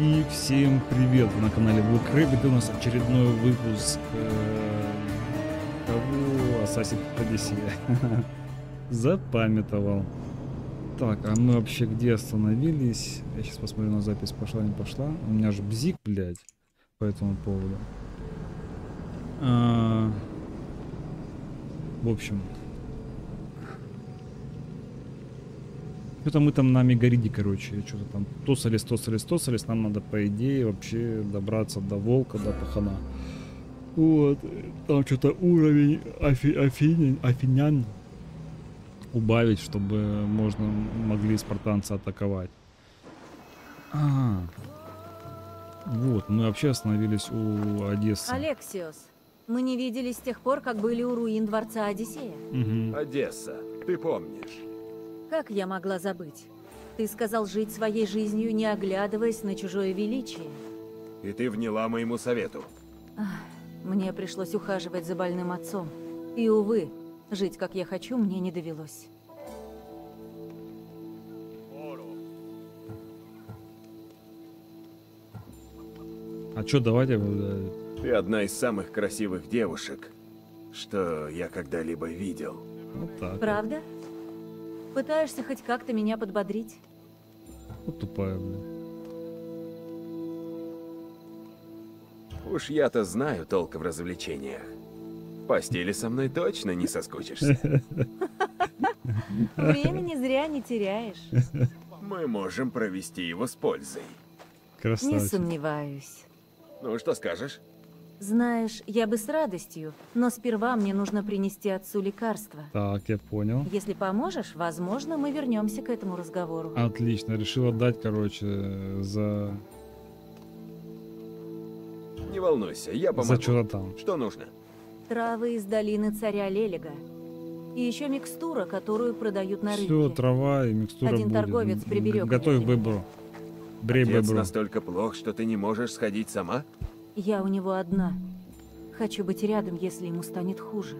И всем привет! Вы на канале Black Rabbit. У нас очередной выпуск э, кого? Assassin's Odyssey. Запамятовал. Так, а мы вообще где остановились? Я сейчас посмотрю на запись, пошла не пошла. У меня же бзик, блядь, по этому поводу. А, в общем, Что-то мы там на Мегариде, короче, что-то там тосались, тосались, тосались. Нам надо, по идее, вообще добраться до Волка, до Пахана. Вот. Там что-то уровень афи, афинян, афинян убавить, чтобы можно могли спартанцы атаковать. А, вот, мы вообще остановились у Одессы. Алексиос, мы не виделись с тех пор, как были у руин дворца Одиссея. Угу. Одесса, ты помнишь? Как я могла забыть? Ты сказал жить своей жизнью, не оглядываясь на чужое величие. И ты вняла моему совету. Мне пришлось ухаживать за больным отцом. И, увы, жить как я хочу мне не довелось. А чё, давайте... э, Ты одна из самых красивых девушек, что я когда-либо видел. Вот так. Правда? Пытаешься хоть как-то меня подбодрить? Вот тупая, блин. Уж я-то знаю толк в развлечениях. В постели со мной точно не соскучишься. Времени зря не теряешь. Мы можем провести его с пользой. Не Красавчик. сомневаюсь. Ну, что скажешь? Знаешь, я бы с радостью, но сперва мне нужно принести отцу лекарство. Так, я понял. Если поможешь, возможно, мы вернемся к этому разговору. Отлично, решил отдать, короче, за... Не волнуйся, я за помогу. что-то там. Что нужно? Травы из долины царя Лелега. И еще микстура, которую продают на рынке. Все, трава и микстура Один будет. торговец приберег Готовь бебру. Брей Отец бебру. настолько плох, что ты не можешь сходить сама? Я у него одна. Хочу быть рядом, если ему станет хуже.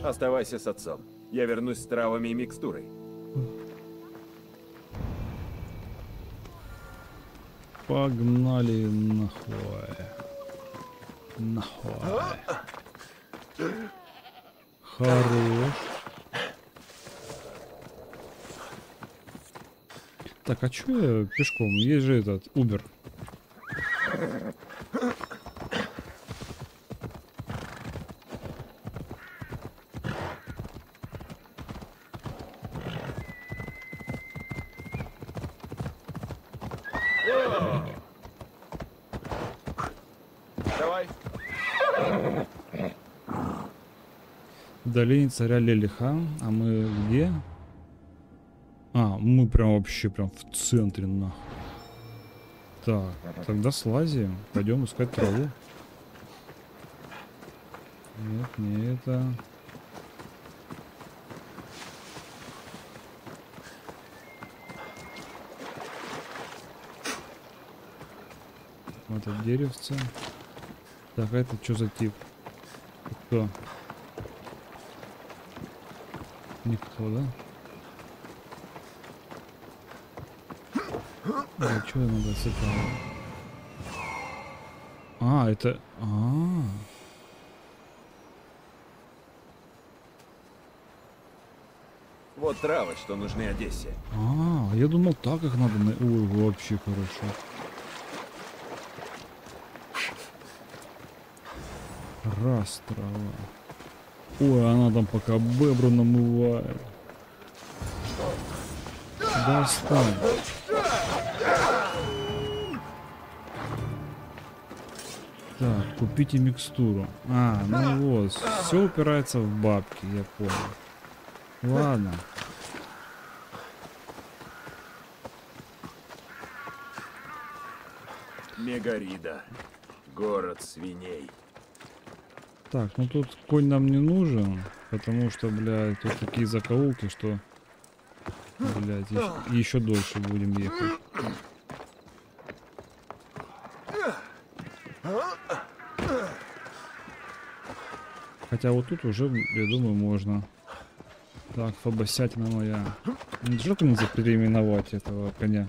Оставайся с отцом. Я вернусь с травами и микстурой. Погнали нахуй. Нахуй. Хорош. Так, а чё я пешком? Есть же этот Uber. Долине царя Лелиха. А мы где? А, мы прям вообще прям в центре нахуй. Так, тогда слазим. Пойдем искать траву. Нет, не это. Вот это деревце. Так, а это что за тип? Кто? Никто, да? Да, что надо с этого? А, это... А, Вот травы, что нужны Одессе. а, я думал, так их надо... на- Ой, вообще хорошо. Раз трава. Ой, она там пока бебру намывает. Достань. Так, купите микстуру. А, ну вот, все упирается в бабки, я понял. Ладно. Мегарида. Город свиней. Так, ну тут конь нам не нужен, потому что, блядь, тут такие закоулки, что, блядь, еще, дольше будем ехать. Хотя вот тут уже, я думаю, можно. Так, фабосятина моя. Не жалко нельзя переименовать этого коня.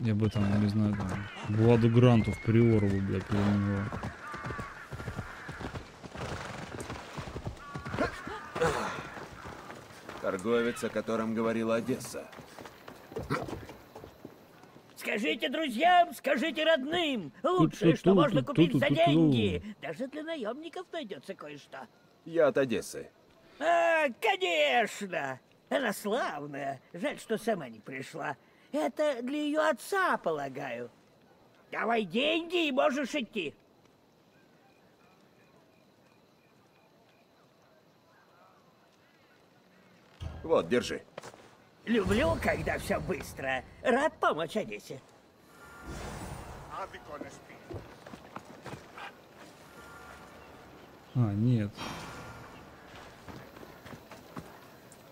Я бы там, не знаю, там, Владу Гранту в Приорову, блядь, переименовал. Торговец, о котором говорила Одесса. Скажите друзьям, скажите родным. Лучшее, что можно купить за деньги. Даже для наемников найдется кое-что. Я от Одессы. А, конечно! Она славная. Жаль, что сама не пришла. Это для ее отца, полагаю. Давай деньги и можешь идти. Вот, держи. Люблю, когда все быстро. Рад помочь Одессе. А, нет.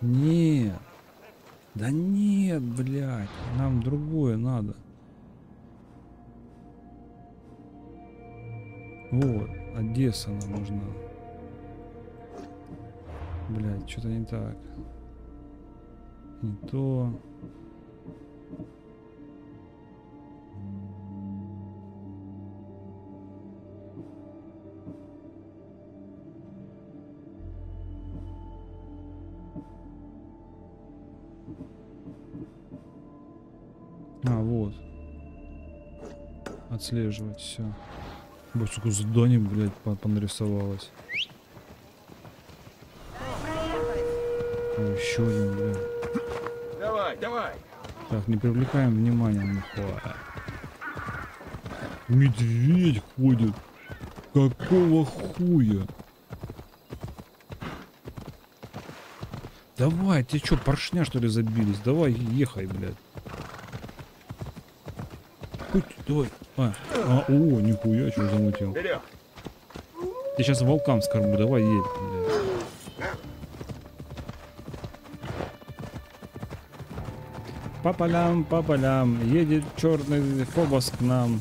Нет. Да нет, блядь. Нам другое надо. Вот, Одесса нам нужна. Блядь, что-то не так. Не то. А, вот. Отслеживать все. Вот сколько заданий, блядь, по- понарисовалось. еще один, блядь. Давай. Так, не привлекаем внимания, нихуя. Медведь ходит. Какого хуя? Давай, ты чё, поршня что ли забились? Давай, ехай, блядь. Путь, давай. А, а, о, нихуя, что замутил. Вперед. Я сейчас волкам скорму, давай едь, блядь. По полям, по полям, едет черный фобос к нам.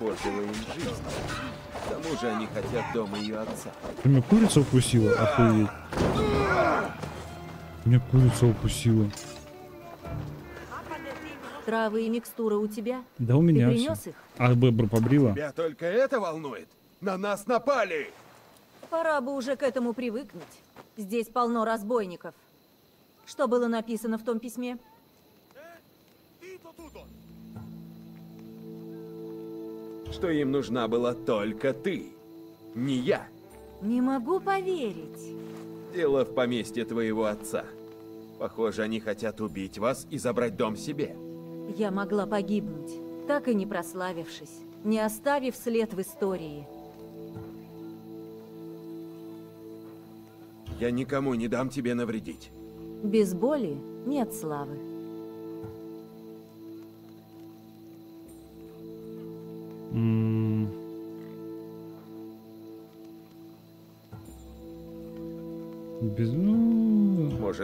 Испортила им жизнь. К тому же они хотят дома ее отца. Ты меня курица укусила? Охуеть. Меня курица укусила. Травы и микстуры у тебя? Да у Ты меня принес все. их? А бебру побрила? Тебя только это волнует? На нас напали! Пора бы уже к этому привыкнуть. Здесь полно разбойников. Что было написано в том письме? Что им нужна была только ты, не я. Не могу поверить. Дело в поместье твоего отца. Похоже, они хотят убить вас и забрать дом себе. Я могла погибнуть, так и не прославившись, не оставив след в истории. Я никому не дам тебе навредить. Без боли нет славы.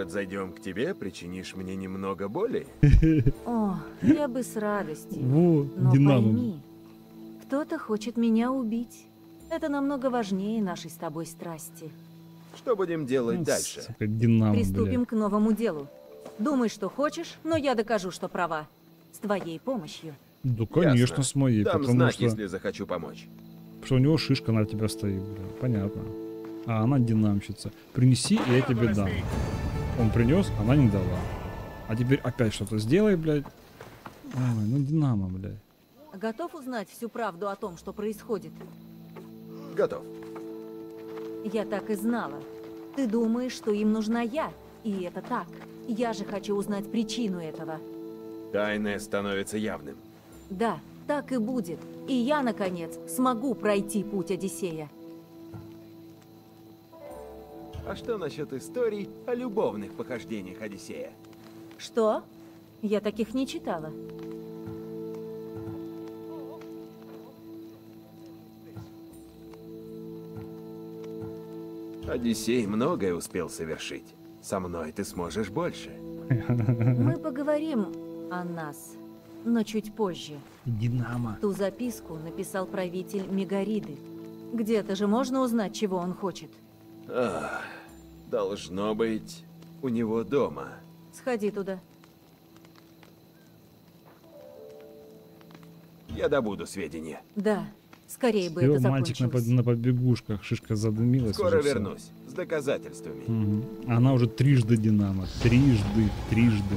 Может, зайдем к тебе, причинишь мне немного боли? О, я бы с радостью. Но Динамо. пойми, кто-то хочет меня убить. Это намного важнее нашей с тобой страсти. Что будем делать Ну, дальше? Сука, Динамо, Приступим блядь. к новому делу. Думай, что хочешь, но я докажу, что права. С твоей помощью. Да, конечно, Ясно. с моей, Дам потому знак, что... если захочу помочь. Потому что у него шишка на тебя стоит, бля. Понятно. А она динамщица. Принеси, и я тебе дам. Он принес, она не дала. А теперь опять что-то сделай, блядь. Ой, ну Динамо, блядь. Готов узнать всю правду о том, что происходит? Готов. Я так и знала. Ты думаешь, что им нужна я, и это так. Я же хочу узнать причину этого. Тайное становится явным. Да, так и будет. И я, наконец, смогу пройти путь Одиссея. А что насчет историй о любовных похождениях Одиссея? Что? Я таких не читала. Одиссей многое успел совершить. Со мной ты сможешь больше. Мы поговорим о нас, но чуть позже. Динамо. Ту записку написал правитель Мегариды. Где-то же можно узнать, чего он хочет. Ах, должно быть у него дома. Сходи туда. Я добуду сведения. Да, скорее бы Всё, это мальчик на, закончилось. по- на побегушках, шишка задымилась. Скоро вернусь с доказательствами. Мгм. Она уже трижды Динамо. Трижды, трижды.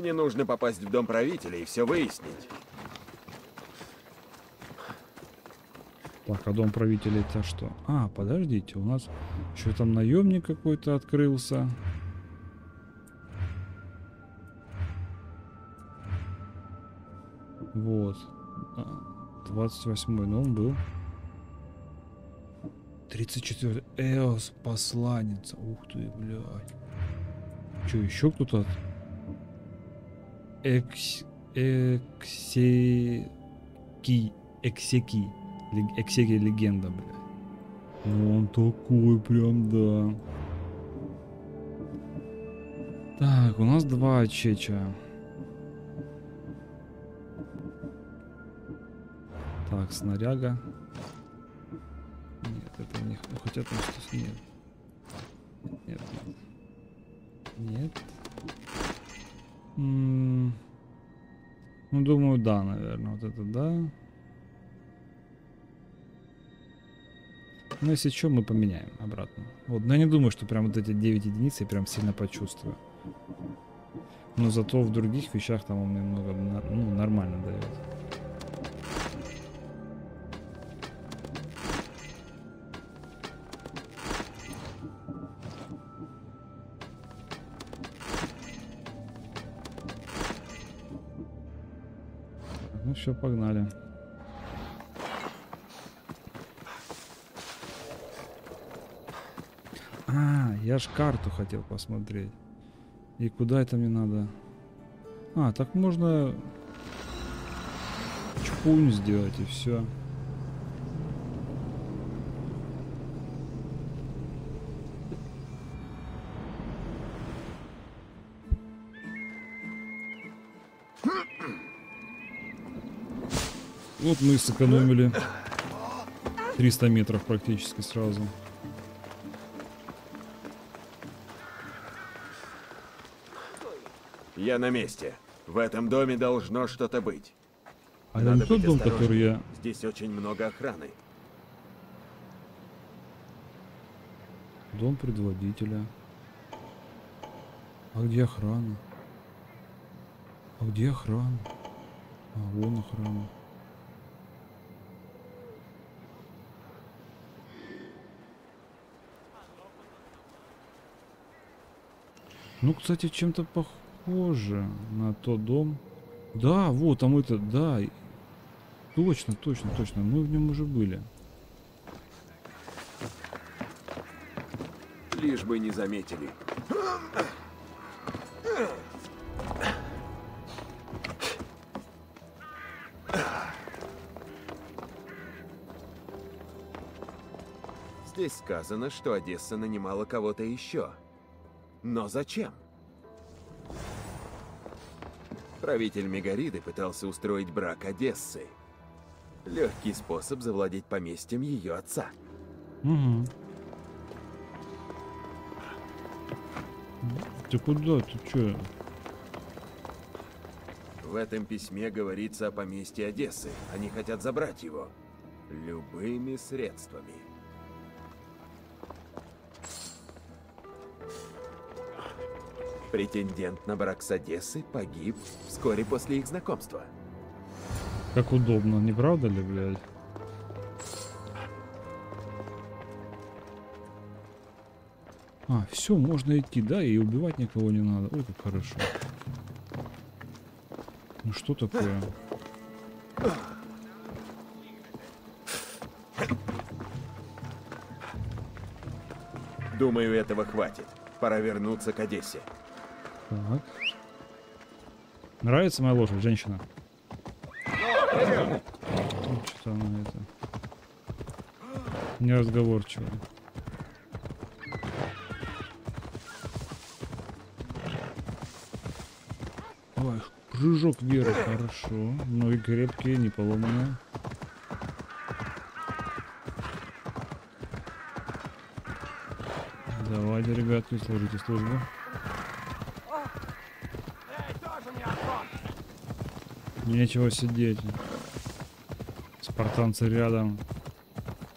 Мне нужно попасть в дом правителя и все выяснить. Так, а дом правителя это что? А, подождите, у нас еще там наемник какой-то открылся. Вот. А, 28 но он был. 34 Эос, посланница. Ух ты, блядь. Че, еще кто-то? Экс... Эксеки... Эксеки. Эксеки легенда, блядь. Ну он такой прям, да. Так, у нас два чеча. Так, снаряга. Нет, это не... ну, Хотя там что нет. Нет, нет. Нет. Ну, думаю, да, наверное. Вот это да. Ну, если что, мы поменяем обратно. Вот, но я не думаю, что прям вот эти 9 единиц я прям сильно почувствую. Но зато в других вещах там он немного ну, нормально дает. Погнали. А, я ж карту хотел посмотреть. И куда это мне надо? А, так можно чпунь сделать и все. Вот мы сэкономили 300 метров практически сразу. Я на месте. В этом доме должно что-то быть. А это Надо не тот дом, который я... Здесь очень много охраны. Дом предводителя. А где охрана? А где охрана? А, вон охрана. Ну, кстати, чем-то похоже на тот дом. Да, вот, там это, да. Точно, точно, точно. Мы в нем уже были. Лишь бы не заметили. Здесь сказано, что Одесса нанимала кого-то еще. Но зачем? Правитель Мегариды пытался устроить брак Одессы. Легкий способ завладеть поместьем ее отца. Угу. Ты куда? Ты чё? В этом письме говорится о поместье Одессы. Они хотят забрать его. Любыми средствами. Претендент на брак с Одессой погиб вскоре после их знакомства. Как удобно, не правда ли, блядь? А, все, можно идти, да, и убивать никого не надо. Ой, как хорошо. Ну что такое? Думаю, этого хватит. Пора вернуться к Одессе. Так. Нравится моя лошадь, женщина? Ну, Что-то она это... Неразговорчивая. Ой, прыжок вверх, хорошо. Ноги крепкие, не поломанные. Давайте, ребятки, служите службу. Нечего сидеть. Спартанцы рядом,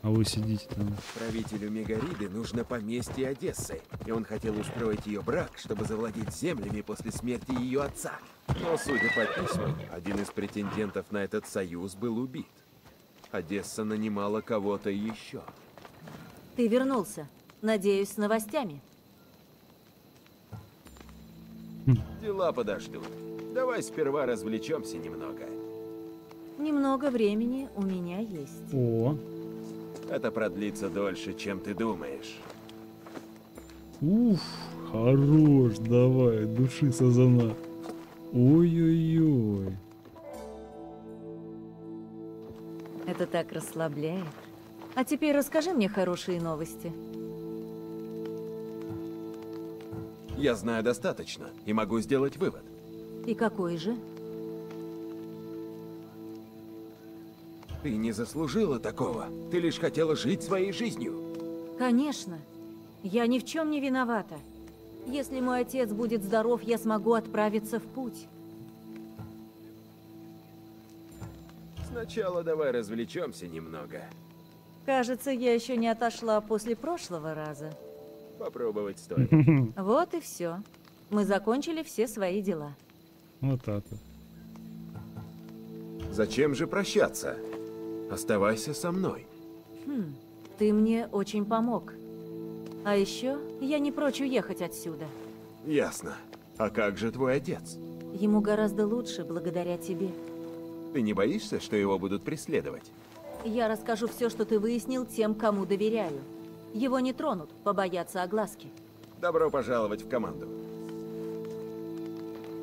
а вы сидите там. Правителю Мегариды нужно поместье Одессы, и он хотел устроить ее брак, чтобы завладеть землями после смерти ее отца. Но, судя по письмам, один из претендентов на этот союз был убит. Одесса нанимала кого-то еще. Ты вернулся. Надеюсь, с новостями. Дела подождут. Давай сперва развлечемся немного. Немного времени у меня есть. О, Это продлится дольше, чем ты думаешь. уф, хорош, давай, души сазана. Ой-ой-ой. Это так расслабляет. А теперь расскажи мне хорошие новости. Я знаю достаточно и могу сделать вывод. И какой же? Ты не заслужила такого. Ты лишь хотела жить своей жизнью. Конечно. Я ни в чем не виновата. Если мой отец будет здоров, я смогу отправиться в путь. Сначала давай развлечемся немного. Кажется, я еще не отошла после прошлого раза. Попробовать стоит. Вот и все. Мы закончили все свои дела. Вот так вот. Зачем же прощаться? Оставайся со мной. Хм, ты мне очень помог. А еще я не прочь уехать отсюда. Ясно. А как же твой отец? Ему гораздо лучше благодаря тебе. Ты не боишься, что его будут преследовать? Я расскажу все, что ты выяснил тем, кому доверяю. Его не тронут, побоятся огласки. Добро пожаловать в команду.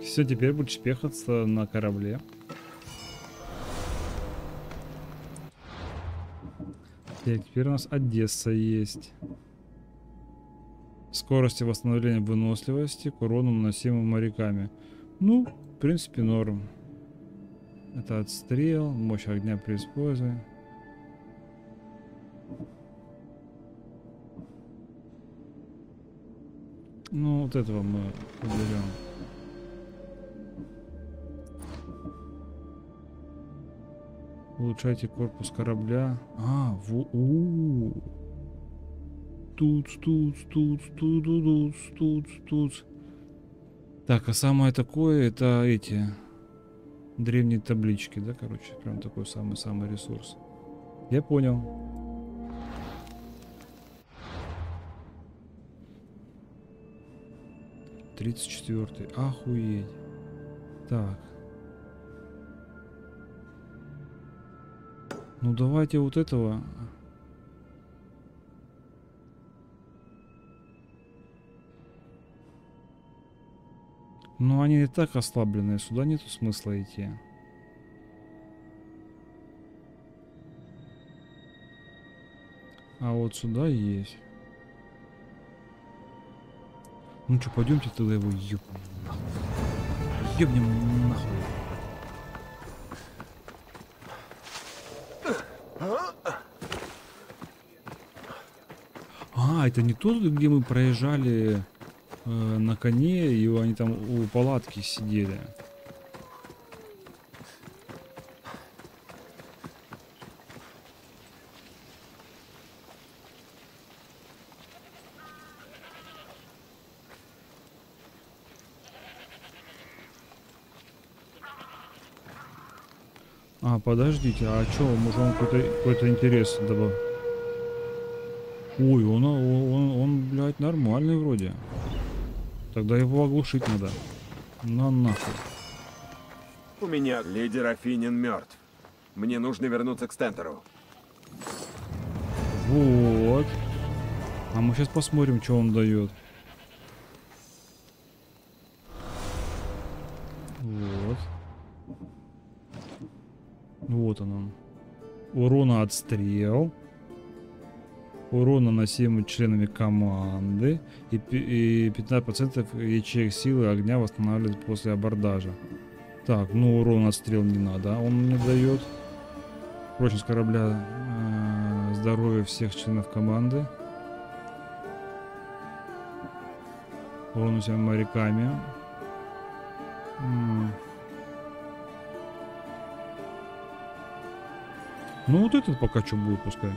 Все, теперь будешь пехаться на корабле. Так, теперь у нас Одесса есть. Скорости восстановления выносливости к урону, наносимым моряками. Ну, в принципе, норм. Это отстрел, мощь огня при использовании. Ну, вот этого мы уберем. Улучшайте корпус корабля. А, во, у, Тут, тут, тут, тут, тут, тут, тут. Так, а самое такое, это эти древние таблички, да, короче, прям такой самый-самый ресурс. Я понял. Тридцать четвертый. Охуеть. Так. Ну давайте вот этого. Ну они и так ослабленные, сюда нету смысла идти. А вот сюда есть. Ну что, пойдемте тогда его ёбнем нахуй. Ёбнем нахуй. А, это не тот, где мы проезжали э, на коне, и они там у палатки сидели. Подождите, а чё, может он какой-то какой интерес добавил? Ой, он, он, он, блядь, нормальный вроде. Тогда его оглушить надо. На нахуй. У меня лидер Афинин мертв. Мне нужно вернуться к Стентеру. Вот. А мы сейчас посмотрим, что он дает. Отстрел. Урон наносимый членами команды. И, пи- и 15% ячеек силы огня восстанавливает после абордажа. Так, ну урон отстрел не надо, он мне дает. Прочность корабля, э, здоровье всех членов команды. Урон всеми моряками. М. Ну вот этот пока что будет, пускай.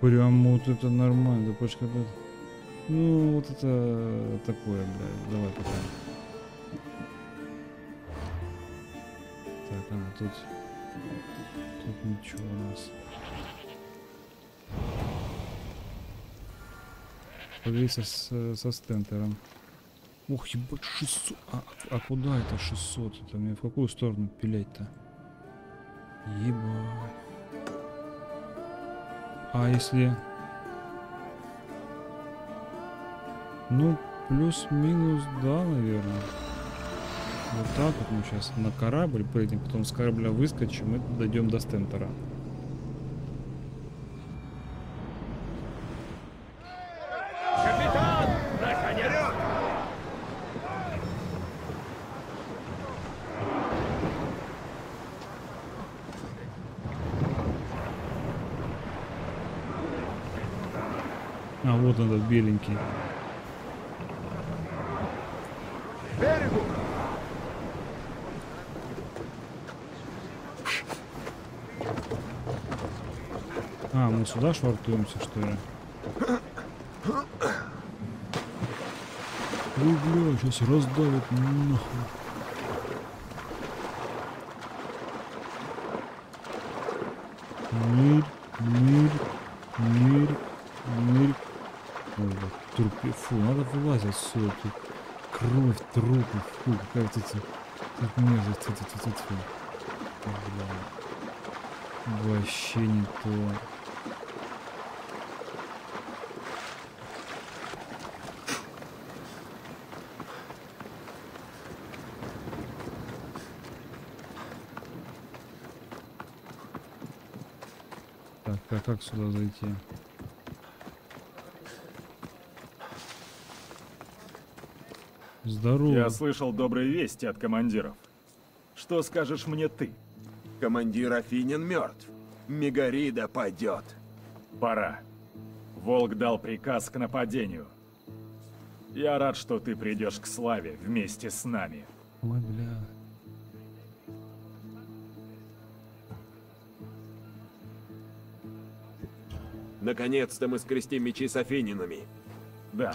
Прям вот это нормально, да. Ну вот это такое, блядь. Давай пока. Так, а тут... Тут ничего у нас. Поговориться с, со стентером. Ух, ебать, 600. А, а куда это 600? Это мне в какую сторону пилять-то? Ебать. А если... Ну, плюс-минус, да, наверное. Вот так вот мы сейчас на корабль поедем, потом с корабля выскочим и дойдем до стентера. Этот беленький. берегу! А, мы сюда швартуемся, что ли? Ой, бля, сейчас раздавит нахуй. Мир, мир, мир, мир. Ой, вот трупы. Фу, вылазить отсюда. Тут кровь, трупы. Фу, какая тут, тут мерзость. Тут, тут, тут, тут. Бля. Вообще не то. Так, а как сюда зайти? Здорово. Я слышал добрые вести от командиров. Что скажешь мне ты? Командир Афинин мертв. Мегарида падет. Пора. Волк дал приказ к нападению. Я рад, что ты придешь к славе вместе с нами. Ой, бля. Наконец-то мы скрестим мечи с Афининами. Да,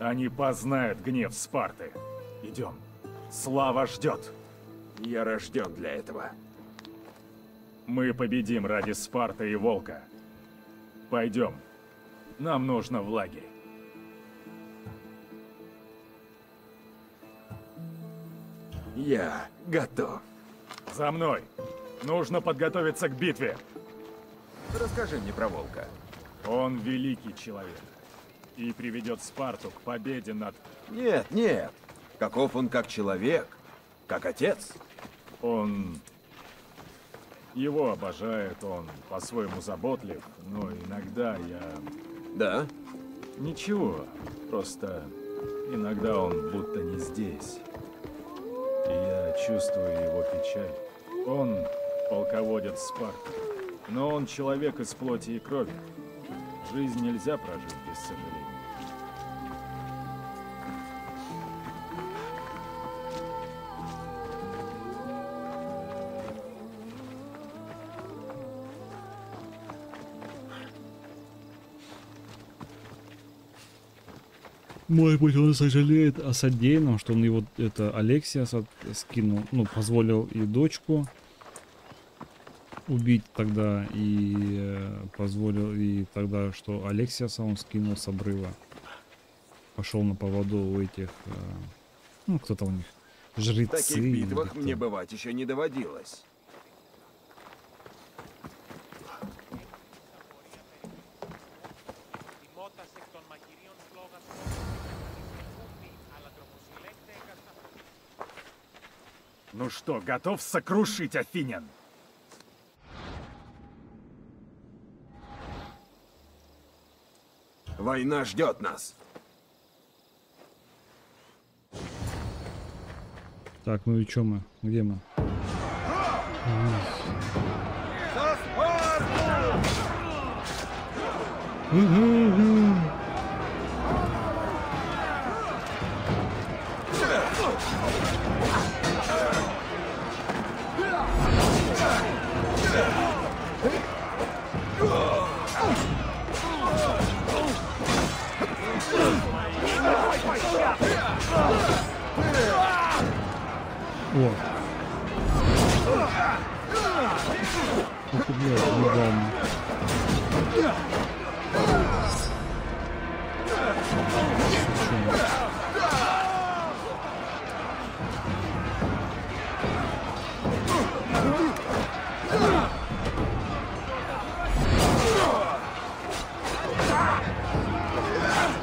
они познают гнев Спарты. Идем. Слава ждет. Я рожден для этого. Мы победим ради Спарты и Волка. Пойдем. Нам нужно в лагерь. Я готов. За мной. Нужно подготовиться к битве. Расскажи мне про волка. Он великий человек. И приведет Спарту к победе над... Нет, нет. Каков он как человек, как отец. Он... Его обожает, он по-своему заботлив, но иногда я... Да? Ничего, просто иногда он будто не здесь. И я чувствую его печаль. Он полководец Спарты, но он человек из плоти и крови. Жизнь нельзя прожить без сожаления. Может быть, он сожалеет о содеянном, что он его, это, Алексия скинул, ну, позволил и дочку убить тогда, и э, позволил, и тогда, что Алексиаса он скинул с обрыва. Пошел на поводу у этих, э, Ну, кто там у них? В Жрецы. таких или битвах мне бывать еще не доводилось. Ну что, готов сокрушить Афинян? Война ждет нас. Так, ну и чё мы? Где мы? О! Ух ты, блядь, ебаный. Сучонок.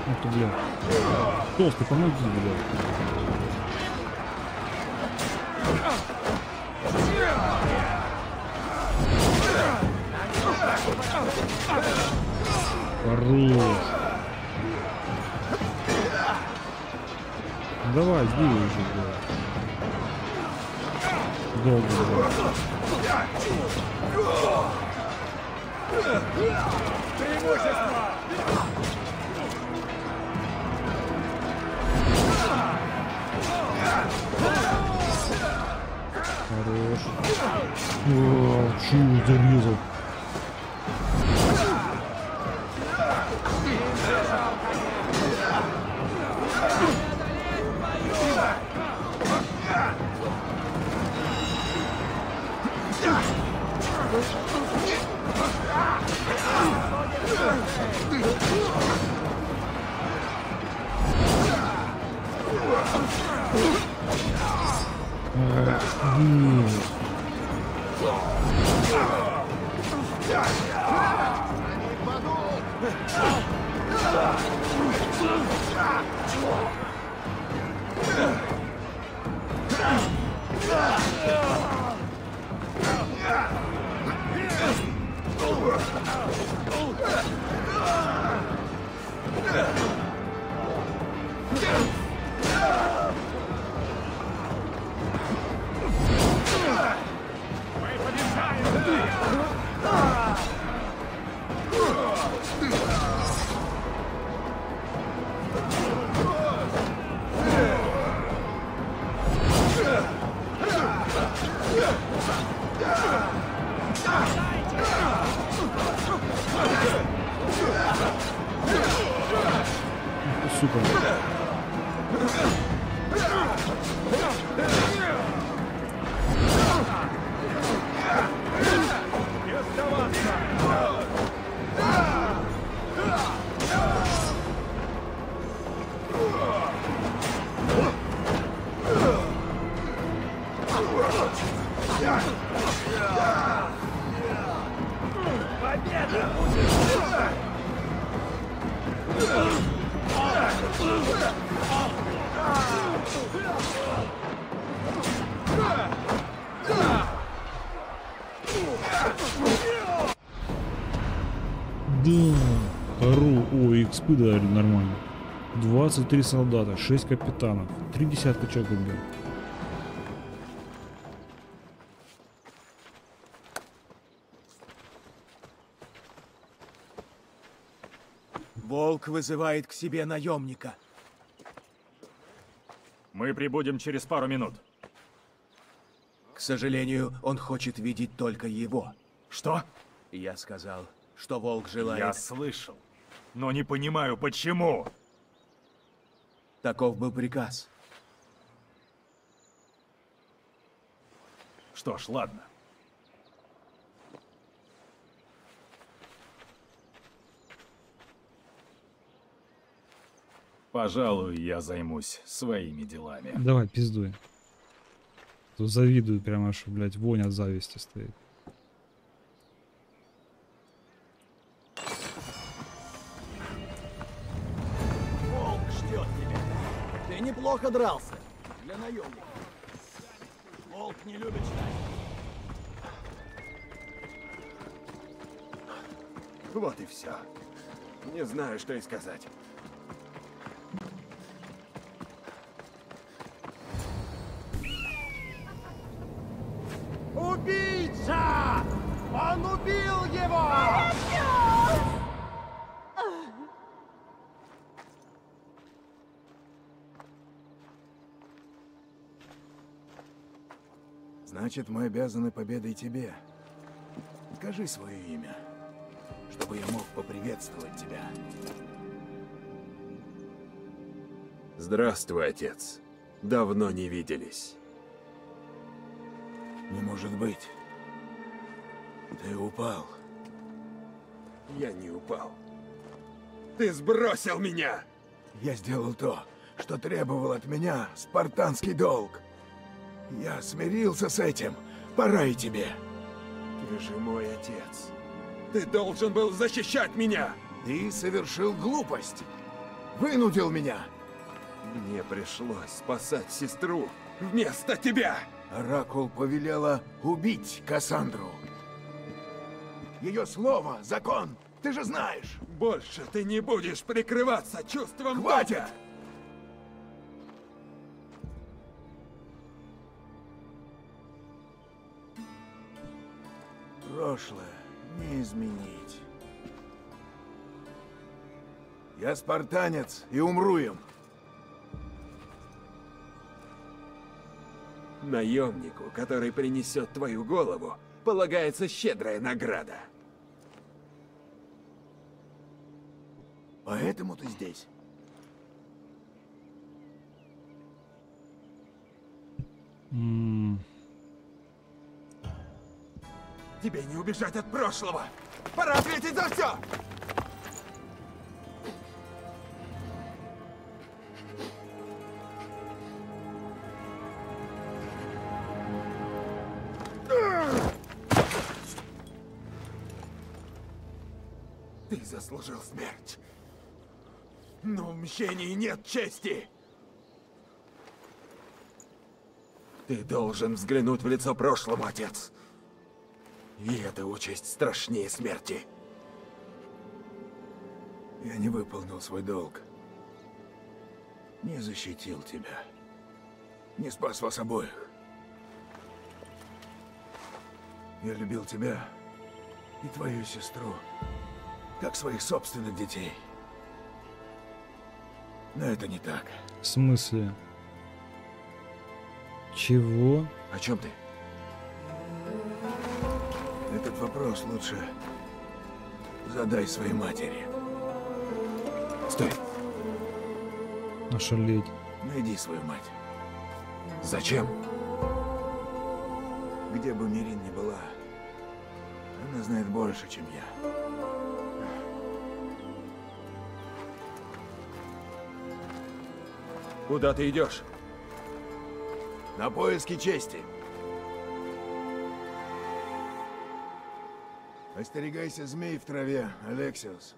Ух ты, блядь. Толстый, помоги, блядь. Хорош. Давай, бей уже, блядь. Долго, блядь. Хорош. О, чё зарезал? Да. Ору. Ой, экспы дали нормально. 23 солдата, 6 капитанов, 3 десятка человек убил. Вызывает к себе наемника. Мы прибудем через пару минут. К сожалению, он хочет видеть только его. Что? Я сказал, что волк желает... Я слышал. Но не понимаю, почему. Таков был приказ. Что ж, ладно. Пожалуй, я займусь своими делами. Давай, пиздуй. То завидую прямо, что, блядь, вонь от зависти стоит. Волк ждет тебя. Ты неплохо дрался. Для наемника. Волк не любит ждать. Вот и все. Не знаю, что и сказать. Убийца! Он убил его! Значит, мы обязаны победой тебе. Скажи свое имя, чтобы я мог поприветствовать тебя. Здравствуй, отец. Давно не виделись. Не может быть. Ты упал. Я не упал. Ты сбросил меня! Я сделал то, что требовал от меня спартанский долг. Я смирился с этим. Пора и тебе. Ты же мой отец. Ты должен был защищать меня! Ты совершил глупость. Вынудил меня. Мне пришлось спасать сестру вместо тебя! Оракул повелела убить Кассандру. Ее слово — закон. Ты же знаешь. Больше ты не будешь прикрываться чувством Хватит! долга! Прошлое не изменить. Я спартанец и умру им. Наемнику, который принесет твою голову, полагается щедрая награда. Поэтому ты здесь. Тебе не убежать от прошлого! Пора ответить за все! Мщении нет чести. Ты должен взглянуть в лицо прошлому, отец. И эта участь страшнее смерти. Я не выполнил свой долг. Не защитил тебя. Не спас вас обоих. Я любил тебя и твою сестру, как своих собственных детей. Но это не так. В смысле? Чего? О чем ты? Этот вопрос лучше задай своей матери. Стой! Ошалеть. Найди свою мать. Зачем? Где бы Мирин ни была, она знает больше, чем я. Куда ты идешь? На поиски чести. Остерегайся змей в траве, Алексиус.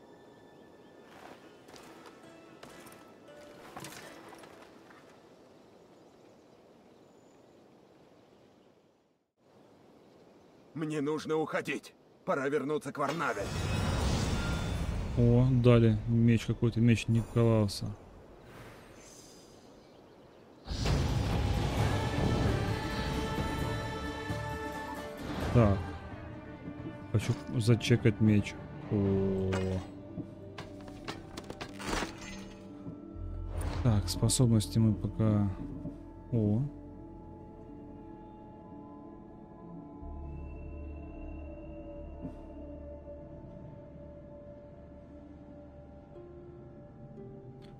Мне нужно уходить. Пора вернуться к Варнаве. О, дали меч какой-то, меч Николауса. Так. Хочу зачекать меч. О. Так, способности мы пока... О.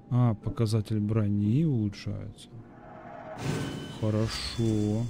А, показатель брони улучшается. Хорошо.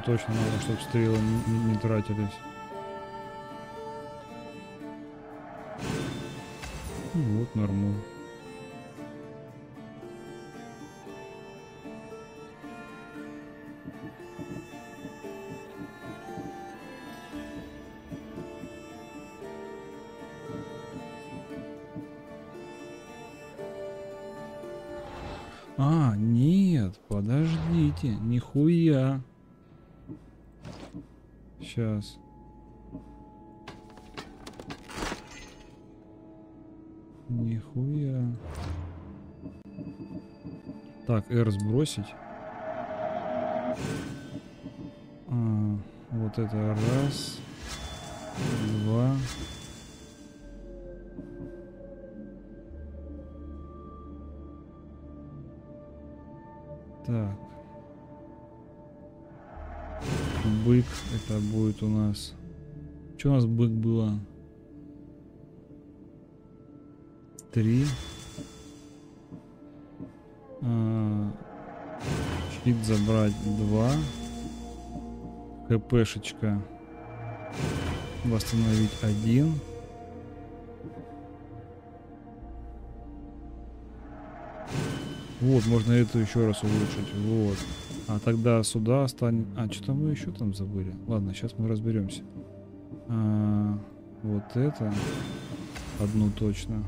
Точно надо, чтобы стрелы не, не- не тратились. Ну, вот, нормально. А, нет, подождите, нихуя. Сейчас. Нихуя. Так, R сбросить. А, вот это раз, два. Так. Бык, это будет у нас... Что у нас бык было? Три. А, щит забрать два. ХПшечка восстановить один. Вот, можно эту еще раз улучшить. Вот. А тогда сюда станет... А, что-то мы еще там забыли. Ладно, сейчас мы разберемся. А, вот это. Одну точно.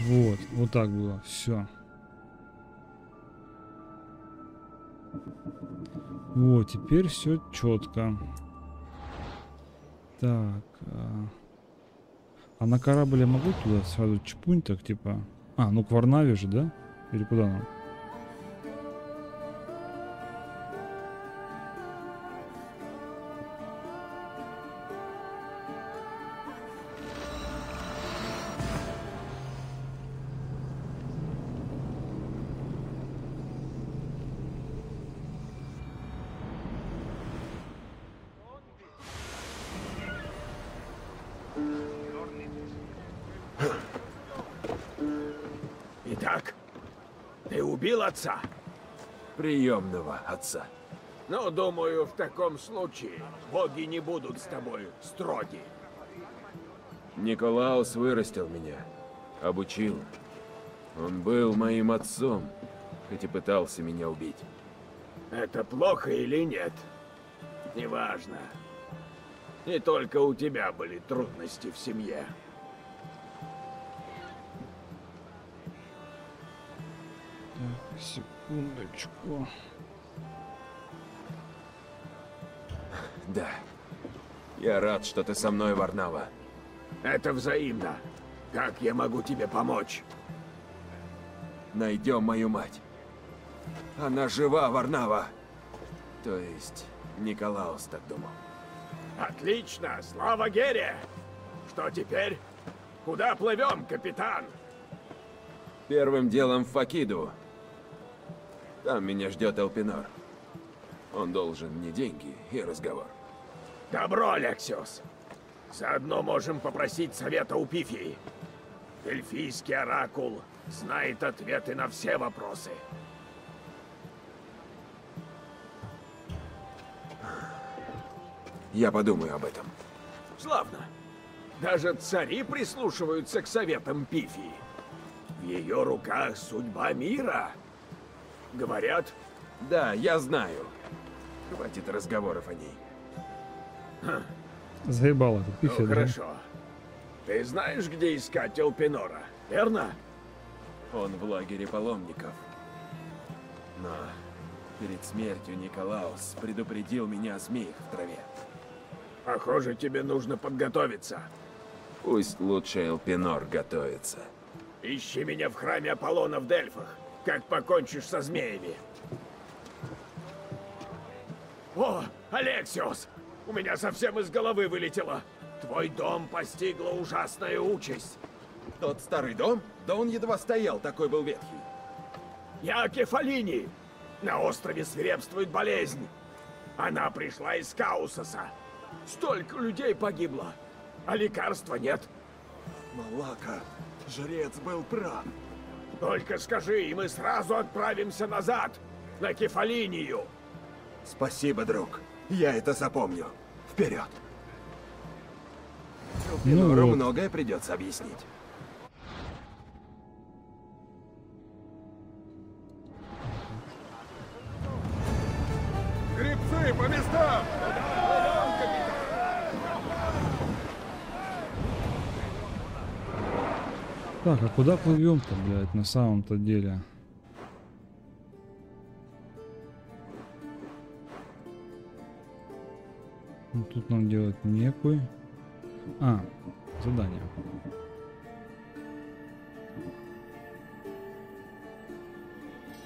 Вот, вот так было. Все. Вот, теперь все четко. Так. А... а на корабль я могу туда сразу чпунь так, типа... А, ну к Варнаве же, да? Или куда нам? Отца? Приемного отца. Ну, думаю, в таком случае боги не будут с тобой строги. Николаус вырастил меня, обучил. Он был моим отцом, хоть и пытался меня убить. Это плохо или нет? Неважно. Не только у тебя были трудности в семье. Секундочку. Да. Я рад, что ты со мной, Варнава. Это взаимно. Как я могу тебе помочь? Найдем мою мать. Она жива, Варнава. То есть, Николаус так думал. Отлично, слава Гере! Что теперь? Куда плывем, капитан? Первым делом в Факиду. Там меня ждет Элпинор. Он должен мне деньги и разговор. Добро, Лексиус. Заодно можем попросить совета у Пифии. Эльфийский оракул знает ответы на все вопросы. Я подумаю об этом. Славно. Даже цари прислушиваются к советам Пифии. В ее руках судьба мира. Говорят, Да, я знаю. Хватит разговоров о ней. Заебало тут ну да? хорошо. Ты знаешь, где искать Элпинора, верно? Он в лагере паломников. Но перед смертью Николаус предупредил меня о змеях в траве. Похоже, тебе нужно подготовиться. Пусть лучше Элпинор готовится. Ищи меня в храме Аполлона в Дельфах, как покончишь со змеями. О, Алексиос! У меня совсем из головы вылетело. Твой дом постигла ужасная участь. Тот старый дом? Да он едва стоял, такой был ветхий. Я Кефалини. На острове свирепствует болезнь. Она пришла из Каусаса. Столько людей погибло, а лекарства нет. Малака, жрец был прав. Только скажи, и мы сразу отправимся назад, на Кефалинию. Спасибо, друг. Я это запомню. Вперед. Ну вот. многое придется объяснить. Так, а куда плывем-то, блядь, на самом-то деле? Ну, тут нам делать некую. А, задание.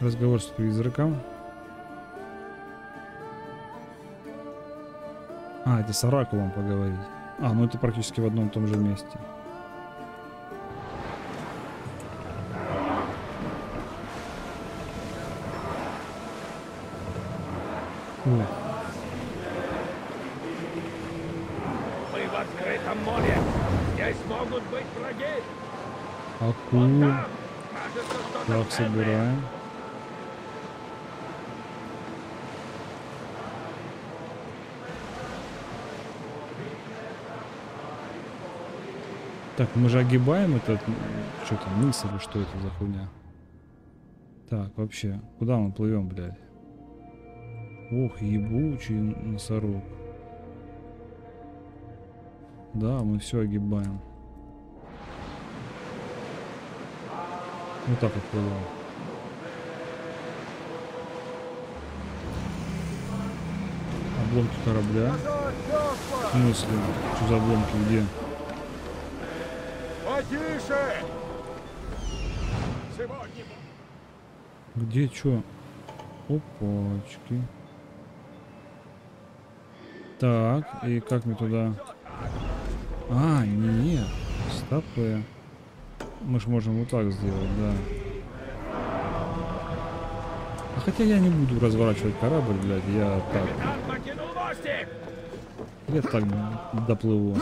Разговор с призраком. А, это с оракулом поговорить. А, ну это практически в одном и том же месте. Мы в открытом море. Здесь могут быть враги. акул. Там, кажется, что-то Так, собираем. Так, мы же огибаем этот, что там, мыс или что это за хуйня? Так, вообще, куда мы плывем, блядь? Ох, ебучий носорог. Да, мы все огибаем. Вот так вот плывем. Обломки корабля. В смысле? Что за обломки? Где? Потише! Сегодня Где что? Опачки. Так, и как мне туда? А, нет. Стопы. Мы же можем вот так сделать, да. А хотя я не буду разворачивать корабль, блядь, я так, я так доплыву.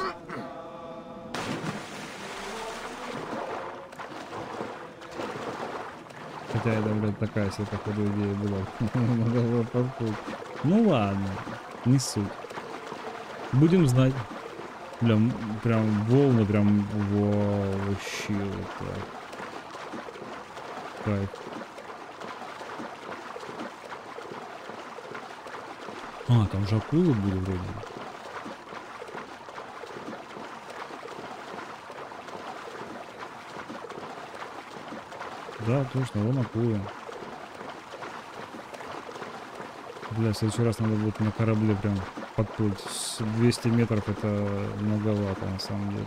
Хотя это, блядь, такая себе, походу, идея была. Ну ладно, не суть. Будем знать. Бля, м, прям волны, прям вообще вот так. Кайф. А, там же акулы были вроде. Да, точно, вон акулы. Бля, в следующий раз надо будет на корабле прям подплыть. С 200 метров это многовато на самом деле.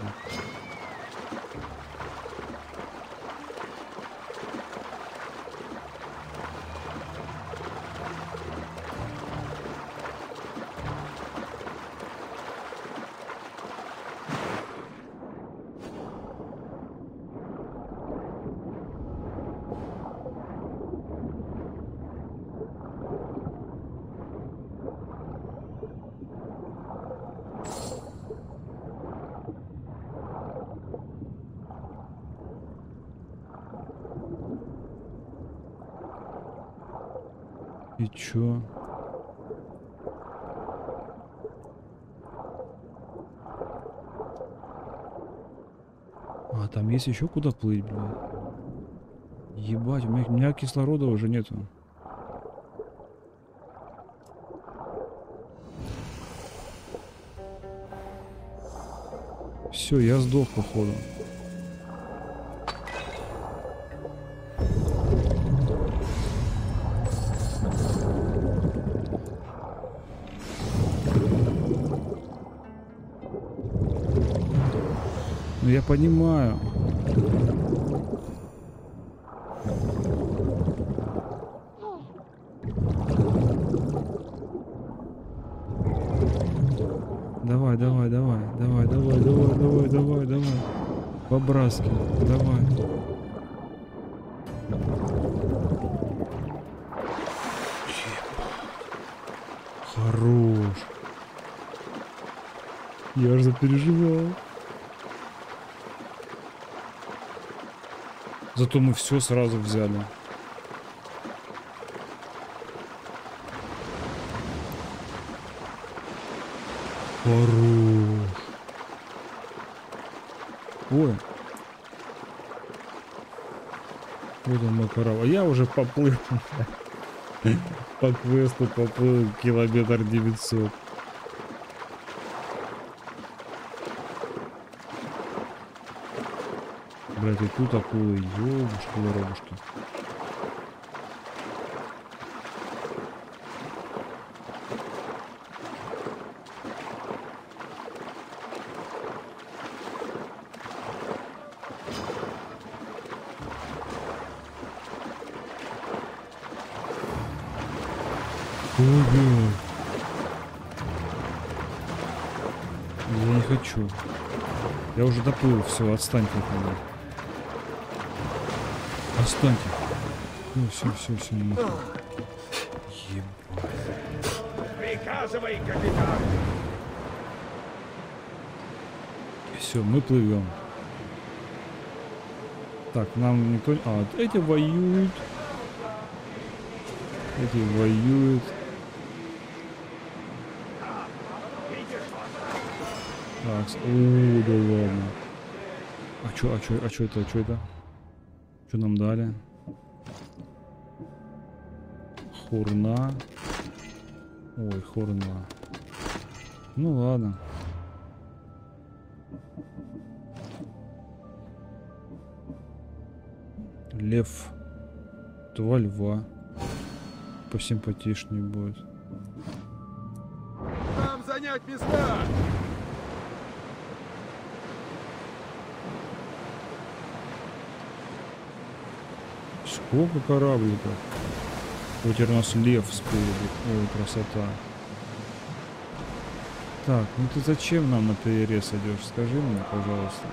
И чё? А, там есть еще куда плыть, блядь. Ебать, у меня, у меня кислорода уже нету. Все, я сдох, походу. Я понимаю. Давай, давай, давай, давай, давай, давай, давай, давай, давай. По-братски, давай. Хорош. Я аж запереживал. Зато мы все сразу взяли. Хорош. Ой. Вот он мой корабль. А я уже поплыл. По квесту поплыл километр 900. Блять, и тут акулы, ёбушки, воробушки. Ого. Я не хочу. Я уже доплыл, все, отстаньте от меня. Отстаньте. Ну, все, все, все. Ебать. Приказывай, капитан! Все, мы плывем. Так, нам никто... А, эти воюют. Эти воюют. Так, о, да ладно. А чё, а чё, а чё это, а чё это? Что нам дали? Хурна. Ой, хурна. Ну ладно. Лев. Два льва. Посимпатичнее будет. Нам занять места! Сколько корабликов? Вот у нас лев спереди. Ой, красота. Так, ну ты зачем нам на перерез идешь? Скажи мне, пожалуйста.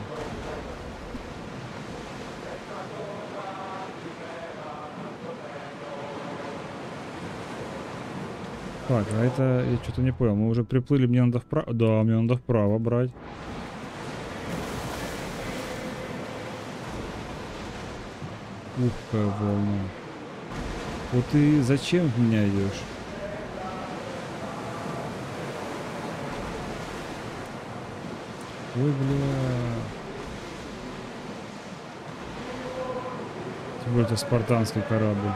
Так, а это я что-то не понял. Мы уже приплыли, мне надо вправо. Да, мне надо вправо брать. Ух, какая волна. Вот ты зачем в меня идешь? Ой, бля. Тем более это спартанский корабль.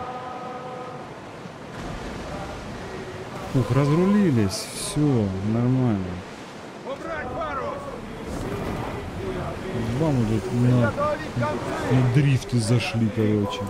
Ух, разрулились. Все, нормально. Бам, тут на, на дрифты зашли, короче.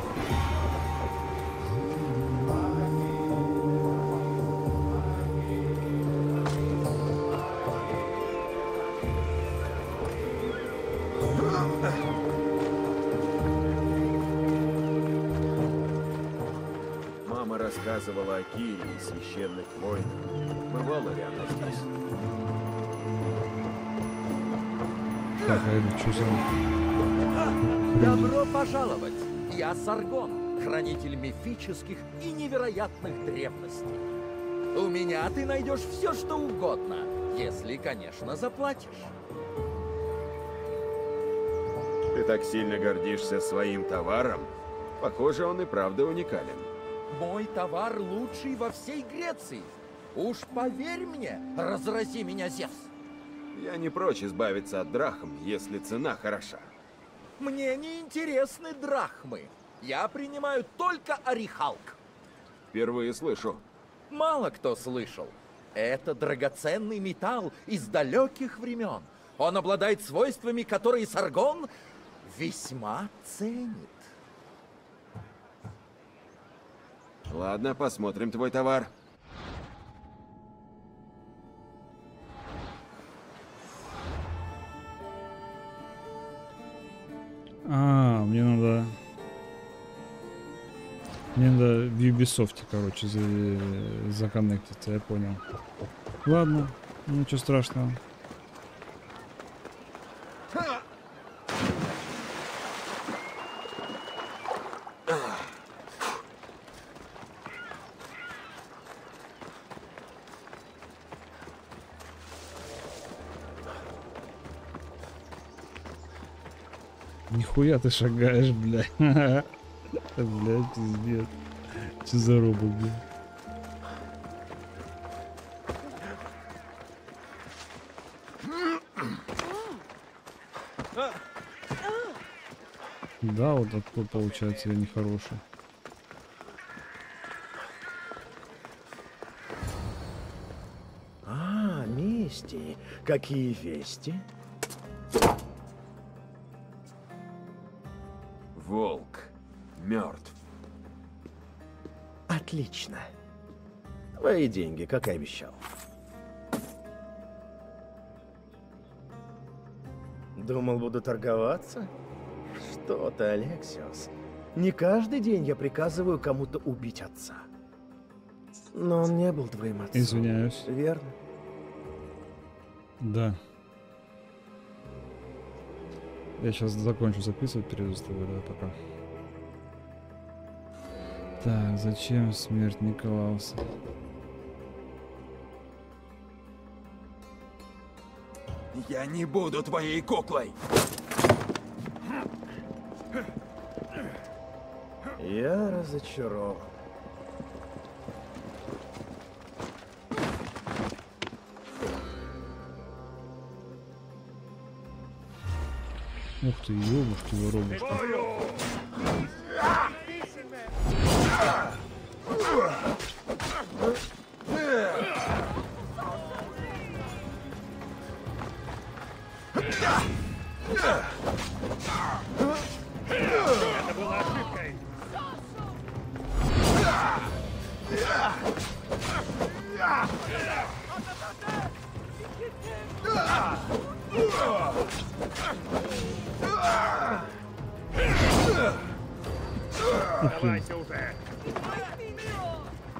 Мама рассказывала о Киеве и священных войнах. Бывала ли она здесь? Так, а это что за... Добро пожаловать! Я Саргон, хранитель мифических и невероятных древностей. У меня ты найдешь все, что угодно, если, конечно, заплатишь. Ты так сильно гордишься своим товаром? Похоже, он и правда уникален. Мой товар лучший во всей Греции. Уж поверь мне, разрази меня, Зевс. Я не прочь избавиться от драхм, если цена хороша. Мне не интересны драхмы. Я принимаю только орехалк. Впервые слышу. Мало кто слышал. Это драгоценный металл из далеких времен. Он обладает свойствами, которые Саргон весьма ценит. Ладно, посмотрим твой товар. А, мне надо... Мне надо в Ubisoft, короче, за... законнектиться, я понял. Ладно, ничего страшного. Нихуя ты шагаешь, бля. Бля, пиздец. Че за робот, бля? Да, вот такой получается я нехороший. А, Мисти, какие вести? Твои деньги, как и обещал. Думал, буду торговаться? Что ты, Алексиос? Не каждый день я приказываю кому-то убить отца. Но он не был твоим отцом. Извиняюсь. Верно? Да. Я сейчас закончу записывать, перейду с тобой, да, пока. Так, зачем смерть Николауса? Я не буду твоей куклой. Я разочарован. Ух ты, ёбушки, воробушка.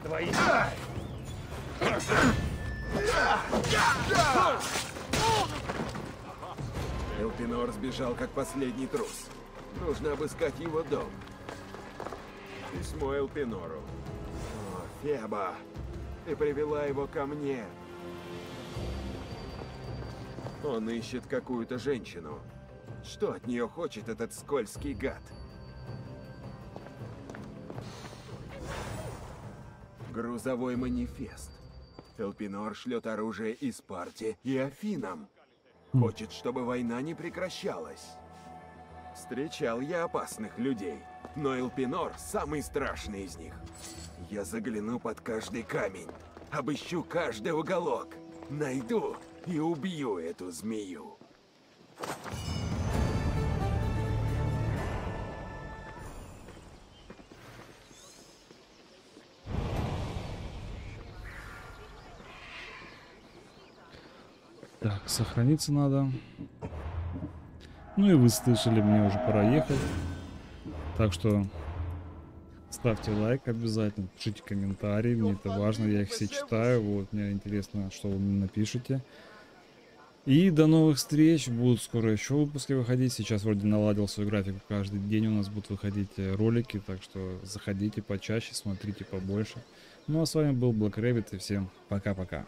Твои... Элпинор сбежал как последний трус. Нужно обыскать его дом. Письмо Элпинору. О, Феба, ты привела его ко мне. Он ищет какую-то женщину. Что от нее хочет этот скользкий гад? Грузовой манифест. Элпинор шлет оружие и Спарте, и Афинам. Хочет, чтобы война не прекращалась. Встречал я опасных людей, но Элпинор самый страшный из них. Я загляну под каждый камень, обыщу каждый уголок, найду и убью эту змею. Так, сохраниться надо. Ну и вы слышали, мне уже пора ехать. Так что ставьте лайк обязательно, пишите комментарии, мне это важно, я их все читаю. Вот, мне интересно, что вы мне напишете. И до новых встреч, будут скоро еще выпуски выходить. Сейчас вроде наладил свой график, каждый день у нас будут выходить э, ролики, так что заходите почаще, смотрите побольше. Ну а с вами был Black Rabbit и всем пока-пока.